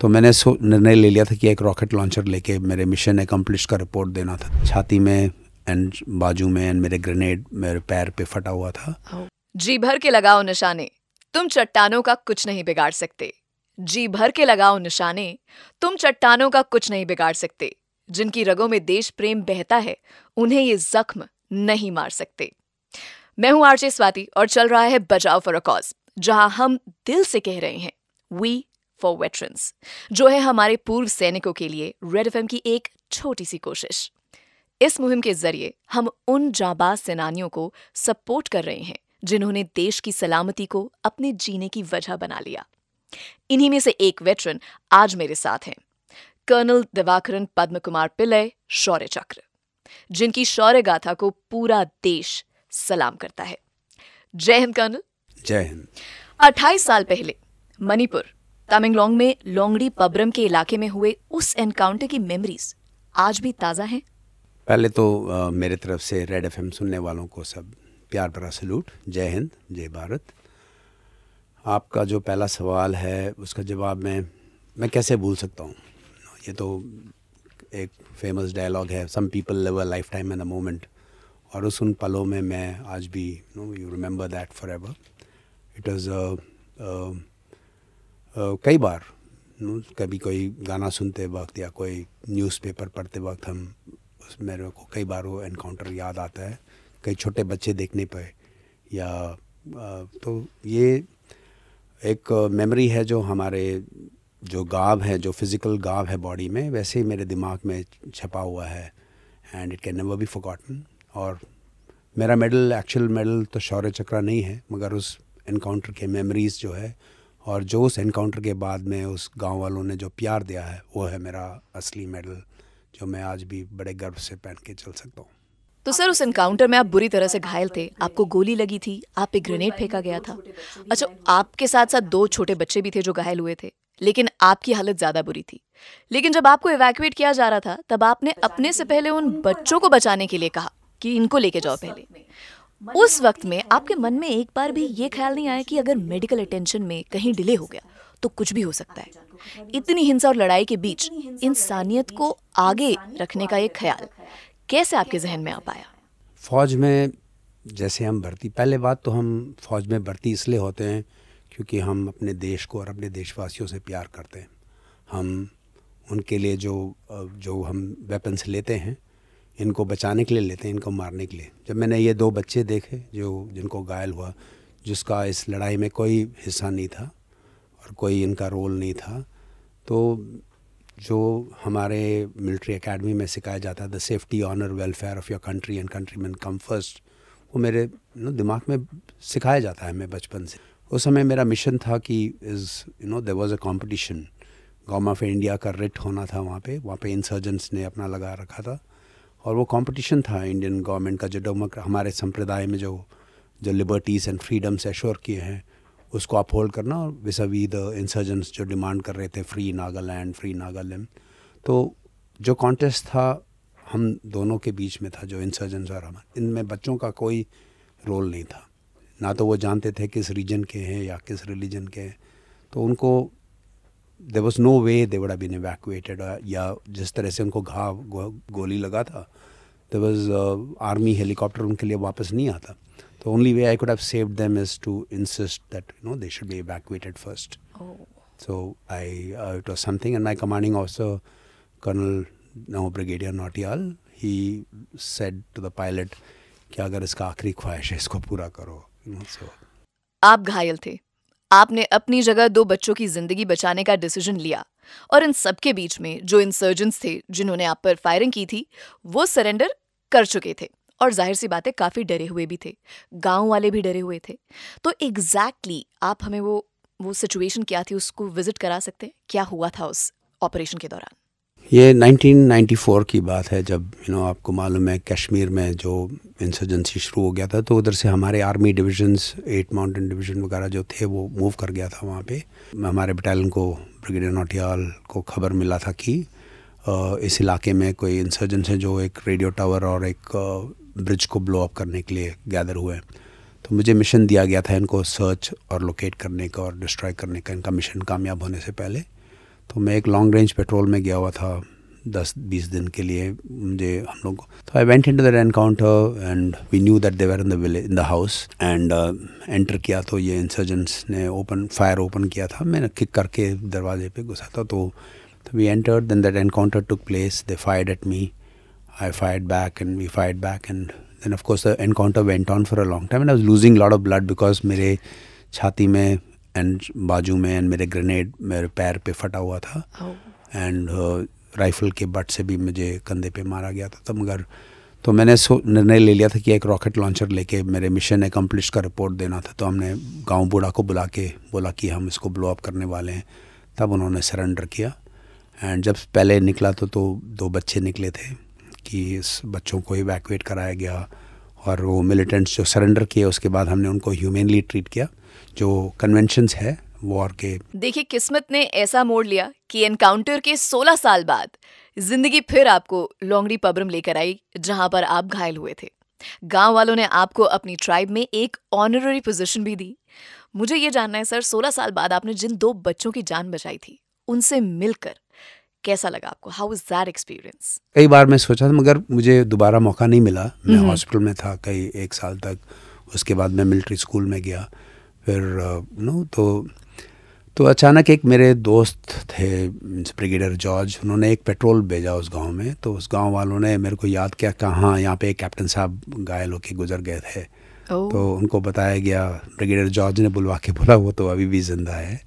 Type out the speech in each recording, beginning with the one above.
तो मैंने निर्णय ले लिया था कि एक रॉकेट लॉन्चर लेके मेरे मिशन एकम्प्लिश का रिपोर्ट देना था। छाती में एंड बाजू में एंड मेरे ग्रेनेड मेरे पैर पे फटा हुआ था। जी भर के लगाओ निशाने। तुम चट्टानों का कुछ नहीं बिगाड़ सकते। जी भर के लगाओ निशाने। तुम चट्टानों का कुछ नहीं बिगाड़ सकते। जिनकी रगों में देश प्रेम बहता है, उन्हें ये जख्म नहीं मार सकते। मैं हूँ आरजे स्वाति और चल रहा है बचाव फॉर अ कॉज जहाँ हम दिल से कह रहे हैं वी फॉर वेटरन्स जो है हमारे पूर्व सैनिकों के लिए रेड एफएम की एक छोटी सी कोशिश। इस मुहिम के ज़रिए हम उन जाबाज सेनानियों को सपोर्ट कर रहे हैं जिन्होंने देश की सलामती को अपने जीने की वजह बना लिया। इन्हीं में से एक वेटरन आज मेरे साथ हैं। कर्नल दिवाकरन पद्म कुमार पिल्लय शौर्य चक्र जिनकी शौर्य गाथा को पूरा देश सलाम करता है। जय हिंद कर्नल जय हिंद। अट्ठाईस साल पहले मणिपुर तमिंगलोंग में लोंगड़ी पबरम के इलाके में हुए उस एनकाउंटर की मेमोरीज आज भी ताज़ा हैं। पहले तो आ, मेरे तरफ़ से रेड एफएम सुनने वालों को सब प्यार भरा सलूट। जय हिंद जय भारत। आपका जो पहला सवाल है उसका जवाब मैं मैं कैसे भूल सकता हूँ? ये तो एक फ़ेमस डायलॉग है some people live a life time in a moment और उस उन पलों में मैं आज भी no you remember that forever it was कई बार कभी कोई गाना सुनते वक्त या कोई न्यूज़पेपर पढ़ते वक्त हम उस मेरे को कई बार वो एनकाउंटर याद आता है, कई छोटे बच्चे देखने पर या तो ये एक मेमोरी है जो हमारे, जो गाव है, जो फ़िज़िकल गाव है बॉडी में, वैसे ही मेरे दिमाग में छपा हुआ है and it can never be forgotten और मेरा मेडल एक्चुअल मेडल तो शौर्य चक्रा नहीं है, मगर उस इनकाउंटर के मेमोरीज़ जो है और जो उस एनकाउंटर के बाद में उस गाँव वालों ने जो प्यार दिया है, वो है मेरा असली मेडल जो मैं आज भी बड़े गर्व से पहन के चल सकता हूँ। तो सर, उस एनकाउंटर में आप बुरी तरह से घायल थे, आपको गोली लगी थी, आप पे ग्रेनेड फेंका गया था। अच्छा आपके साथ साथ दो छोटे बच्चे भी थे जो घायल हुए थे, लेकिन आपकी हालत ज़्यादा बुरी थी। लेकिन जब आपको इवैक्यूएट किया जा रहा था, तब आपने अपने से पहले उन बच्चों को बचाने के लिए कहा कि इनको लेके जाओ पहले। उस वक्त में आपके मन में एक बार भी ये ख्याल नहीं आया कि अगर मेडिकल अटेंशन में कहीं डिले हो गया तो कुछ भी हो सकता है। इतनी हिंसा और लड़ाई के बीच इंसानियत को आगे रखने का एक ख्याल कैसे आपके जहन में आ पाया? फौज में जैसे हम भर्ती, पहले बात तो हम फौज में भर्ती इसलिए होते हैं क्योंकि हम अपने देश को और अपने देशवासियों से प्यार करते हैं। हम उनके लिए जो जो हम वेपन्स लेते हैं इनको बचाने के लिए लेते हैं, इनको मारने के लिए। जब मैंने ये दो बच्चे देखे जो, जिनको घायल हुआ, जिसका इस लड़ाई में कोई हिस्सा नहीं था और कोई इनका रोल नहीं था तो जो हमारे मिलिट्री एकेडमी में सिखाया जाता है, the safety, honour, welfare of your country and country man come first, वो मेरे नो, दिमाग में सिखाया जाता है मैं बचपन से। उस समय मेरा मिशन था कि is you know there was a competition government of India का रिट होना था वहाँ पे वहाँ पे इंसर्जेंट्स ने अपना लगा रखा था। और वो कंपटीशन था इंडियन गवर्नमेंट का जो डेमोक्र हमारे संप्रदाय में जो जो लिबर्टीज़ एंड फ्रीडम्स एश्योर किए हैं, उसको अपहोल्ड करना और विस वी द इंसर्जेंट्स जो डिमांड कर रहे थे फ्री नागालैंड फ्री नागालैंड तो जो कॉन्टेस्ट था, हम दोनों के बीच में था जो इंसर्जेंट्स और हम, इनमें बच्चों का कोई रोल नहीं था। ना तो वो जानते थे किस रीजन के हैं या किस रिलीजन के हैं तो उनको there was no way they would been evacuated या जिस तरह से उनको घाव गोली लगा था देर वॉज़ आर्मी हेलीकॉप्टर उनके लिए वापस नहीं आता। तो only way I could have save them is to insist that no they should be evacuated first so I it was something and my commanding officer colonel no brigadier Notiyal he said to the pilot कि अगर इसका आखिरी ख्वाहिश है इसको पूरा करो। सो आप घायल थे? आपने अपनी जगह दो बच्चों की ज़िंदगी बचाने का डिसीज़न लिया। और इन सबके बीच में जो इंसर्जेंट्स थे, जिन्होंने आप पर फायरिंग की थी, वो सरेंडर कर चुके थे। और ज़ाहिर सी बात है, काफ़ी डरे हुए भी थे। गाँव वाले भी डरे हुए थे। तो एग्जैक्टली exactly आप हमें वो वो सिचुएशन क्या थी, उसको विज़िट करा सकते हैं? क्या हुआ था उस ऑपरेशन के दौरान? ये 1994 की बात है, जब यू नो आपको मालूम है कश्मीर में जो इंसर्जेंसी शुरू हो गया था तो उधर से हमारे army divisions eight mountain division वगैरह जो थे, वो मूव कर गया था वहाँ पे। हमारे बटालियन को ब्रिगेडियर नोटियाल को खबर मिला था कि इस इलाके में कोई इंसर्जेंस है जो एक रेडियो टावर और एक ब्रिज को ब्लो अप करने के लिए गैदर हुए तो मुझे मिशन दिया गया था इनको सर्च और लोकेट करने का और डिस्ट्रॉय करने का, इनका मिशन कामयाब होने से पहले। तो मैं एक लॉन्ग रेंज पेट्रोल में गया हुआ था, दस, बीस दिन के लिए मुझे हम लोग तो I went into that encounter and we knew that they were in the village in the house and enter किया तो ये इंसर्जेंट्स ने ओपन फायर ओपन किया था। मैंने किक करके दरवाजे पे घुसा था तो we enter then that encounter took place they fired at me I fired back and we fired back and then of course the encounter went on for a long time and I was losing lot of blood because मेरे छाती में and बाजू में and मेरे grenade मेरे पैर पे फटा हुआ था। And oh. राइफ़ल के बट से भी मुझे कंधे पे मारा गया था तो मगर तो मैंने सो निर्णय ले लिया था कि एक रॉकेट लॉन्चर लेके मेरे मिशन एकम्प्लिश का रिपोर्ट देना था। तो हमने गाँव बूढ़ा को बुला के बोला कि हम इसको ब्लो अप करने वाले हैं। तब उन्होंने सरेंडर किया। एंड जब पहले निकला तो तो दो बच्चे निकले थे कि इस बच्चों को इवैक्यूएट कराया गया। और वो मिलिटेंट्स जो सरेंडर किए उसके बाद हमने उनको ह्यूमेनली ट्रीट किया। जो कन्वेंशंस है वॉर के देखिए किस्मत ने ऐसा मोड़ लिया कि एनकाउंटर के 16 साल बाद ज़िंदगी फिर आपको लोंगड़ी पब्रम लेकर आई जहाँ पर आप घायल हुए थे। गाँव वालों ने आपको अपनी ट्राइब में एक ऑनररी पोजीशन भी दी। मुझे ये जानना है सर 16 साल बाद आपने जिन दो बच्चों की जान बचाई थी उनसे मिलकर कैसा लगा आपको? हाउ इज़ दैट एक्सपीरियंस कई बार मैं सोचा था मगर मुझे दोबारा मौका नहीं मिला। मैं हॉस्पिटल में था कई एक साल तक उसके बाद मैं मिलिट्री स्कूल में गया। फिर नो तो तो अचानक एक मेरे दोस्त थे ब्रिगेडियर जॉर्ज उन्होंने एक पेट्रोल भेजा उस गाँव में तो उस गाँव वालों ने मेरे को याद किया कहाँ यहाँ पे एक कैप्टन साहब घायल होके गुजर गए थे oh. तो उनको बताया गया ब्रिगेडियर जॉर्ज ने बुलवा के बोला वो तो अभी भी ज़िंदा है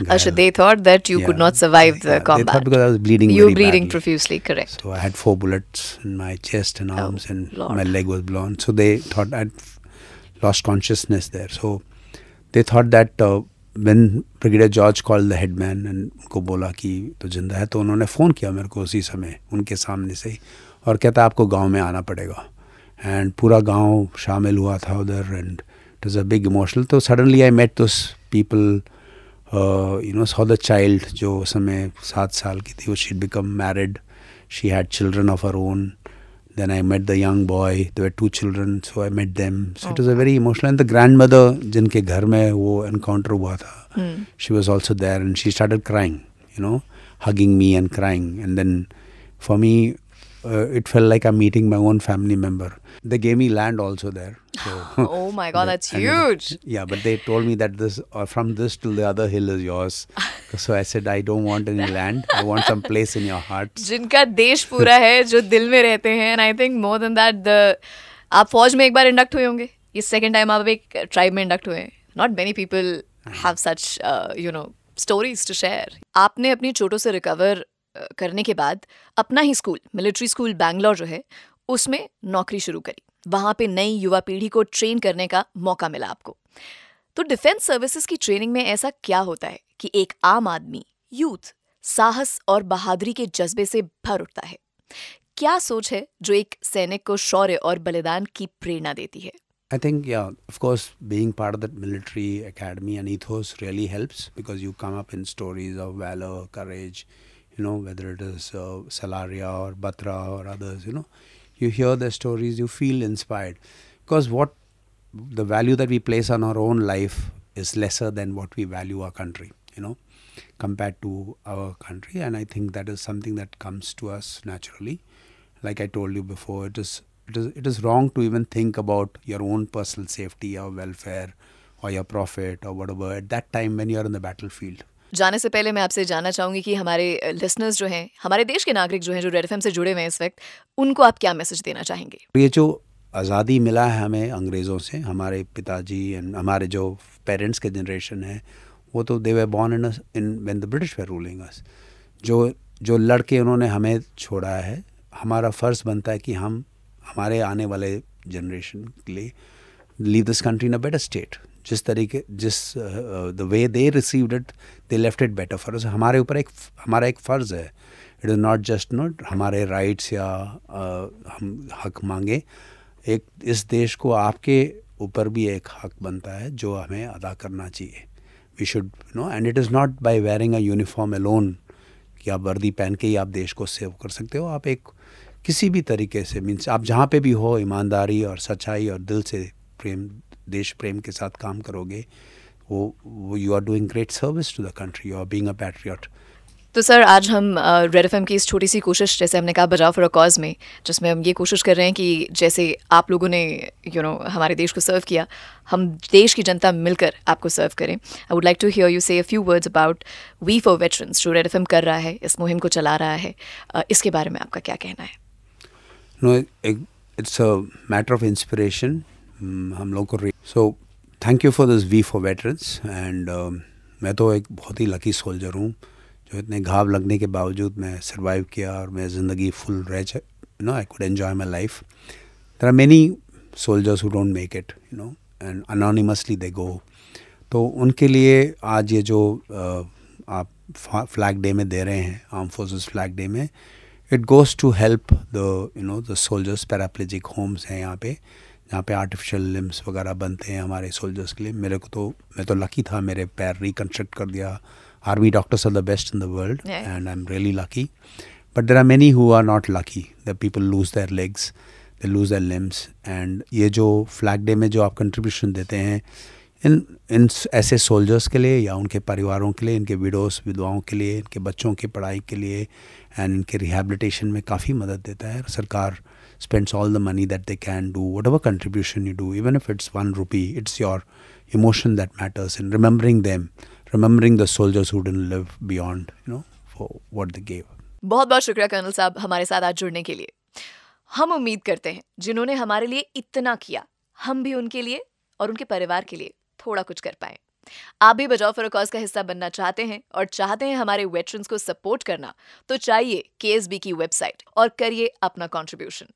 Asha, they thought that you yeah, could not survive the yeah, combat. They thought because I was bleeding. You were bleeding badly. profusely, correct? So I had four bullets in my chest and oh, arms, oh, and Lord. my leg was blown. So they thought I'd lost consciousness there. So they thought that when brigadier George call the headman and उनको बोला कि तो ज़िंदा है तो उन्होंने phone किया मेरे को उसी समय, उनके सामने से ही, और कहता आपको गाँव में आना पड़ेगा। एंड पूरा गाँव शामिल हुआ था उधर and it is a big emotional तो suddenly I met those people you know saw the child जो उस समय सात साल की थी, वो she become married she had children of her own Then I met the young boy. There were two children, so I met them. So oh. it was a very emotional. And the grandmother, जिनके घर में वो encounter हुआ था, hmm. she was also there, and she started crying. You know, hugging me and crying. And then, for me, uh, it felt like I'm meeting my own family member. They gave me land also there. So oh my god, that's huge. yeah, but they told me that this uh, from this till the other hill is yours. so I said, I don't want any land. I want some place in your heart. जिनका देश पूरा है, जो दिल में रहते हैं, and I think more than that, the, आप फौज में एक बार इंडक्ट हुए होंगे। ये सेकंड टाइम आप एक ट्राइब में इंडक्ट हुए not many people have such you know stories to share आपने अपनी चोटों से रिकवर करने के बाद अपना ही स्कूल मिलिट्री स्कूल बैंगलोर जो है, उसमें नौकरी शुरू करी। वहाँ पे नई युवा पीढ़ी को ट्रेन करने का मौका मिला आपको। तो डिफेंस सर्विसेज़ की ट्रेनिंग में ऐसा क्या होता है? कि एक आम आदमी यूथ साहस और बहादुरी के जज्बे से भर उठता है क्या सोच है जो एक सैनिक को शौर्य और बलिदान की प्रेरणा देती है I think, yeah, of course, being part of that military academy and ethos really helps because you come up in stories of valor, courage, you know, whether it is uh, Salaria or Batra or others, you know, you hear their stories, you feel inspired. Because what the value that we place on our own life is lesser than what we value our country, you know, compared to our country. And I think that is something that comes to us naturally. Like I told you before, it is it is it is wrong to even think about your own personal safety or welfare or your profit or whatever at that time when you are in the battlefield. जाने से पहले मैं आपसे जानना चाहूँगी कि हमारे listeners जो हैं हमारे देश के नागरिक जो हैं जो रेड एफ़ से जुड़े हुए हैं इस वक्त उनको आप क्या मैसेज देना चाहेंगे ये जो आज़ादी मिला है हमें अंग्रेज़ों से हमारे पिताजी एंड हमारे जो पेरेंट्स के जनरेशन है वो तो they were born in in when the British were ruling us जो जो लड़के उन्होंने हमें छोड़ा है हमारा फ़र्ज़ बनता है कि हम हमारे आने वाले जनरेशन के लिए leave this country in a better state जिस तरीके जिस the way they received it they left it better for हमारे ऊपर एक हमारा एक फ़र्ज़ है। It is not just not हमारे राइट्स या uh, हम हक मांगे। एक इस देश को आपके ऊपर भी एक हक बनता है जो हमें अदा करना चाहिए। We should know and it is not by wearing a uniform alone कि आप वर्दी पहन के ही आप देश को सेव कर सकते हो। आप एक किसी भी तरीके से, मीन्स आप जहाँ पे भी हो, ईमानदारी और सच्चाई और दिल से प्रेम, देश प्रेम के साथ काम करोगे, वो you are doing great service to the country you are being a patriot तो सर आज हम रेड एफएम की इस छोटी सी कोशिश जैसे हमने कहा बजाओ फॉर कॉज में जिसमें हम ये कोशिश कर रहे हैं कि जैसे आप लोगों ने यू you नो know, हमारे देश को सर्व किया हम देश की जनता मिलकर आपको सर्व करें। I would like to hear you say a few words about we for veterans जो रेड एफएम कर रहा है इस मुहिम को चला रहा है। इसके बारे में आपका क्या कहना है? No it's a matter of inspiration हम लोग को so thank you for this we for veterans and मैं तो एक बहुत ही लकी सोल्जर हूँ। जो इतने घाव लगने के बावजूद मैं सर्वाइव किया और मैं ज़िंदगी फुल रह you know I could enjoy my life there are many soldiers who don't make it you know and anonymously they go तो उनके लिए आज ये जो आप फ्लैग डे में दे रहे हैं आर्म फोर्सेस फ्लैग डे में it goes to help the you know the soldiers paraplegic homes हैं यहाँ पे. जहाँ पे आर्टिफिशियल लिम्स वगैरह बनते हैं हमारे सोल्जर्स के लिए। मेरे को तो मैं तो लकी था मेरे पैर रिकन्स्ट्रक्ट कर दिया। Army doctors are the best in the world and I am really lucky but there are many who are not lucky the people lose their legs they lose their limbs and ये जो flag day में जो आप contribution देते हैं इन इन ऐसे soldiers के लिए या उनके परिवारों के लिए, इनके विडोस विधवाओं के लिए, इनके बच्चों की पढ़ाई के लिए एंड इनके रिहेबलीटेशन में काफ़ी मदद देता है। सरकार spends all the money that they can do whatever contribution you do even if it's one rupee it's your emotion that matters in remembering them remembering the soldiers who live beyond you know for what the gave बहुत बहुत शुक्रिया colonel साहब हमारे साथ आज जुड़ने के लिए। हम उम्मीद करते हैं, जिन्होंने हमारे लिए इतना किया, हम भी उनके लिए और उनके परिवार के लिए थोड़ा कुछ कर पाए। आप भी बजाओ फॉर कॉज का हिस्सा बनना चाहते हैं और चाहते हैं हमारे वेटरन्स को सपोर्ट करना तो चाहिए के की वेबसाइट और करिए अपना contribution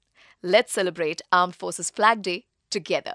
let's celebrate arm forces flag day together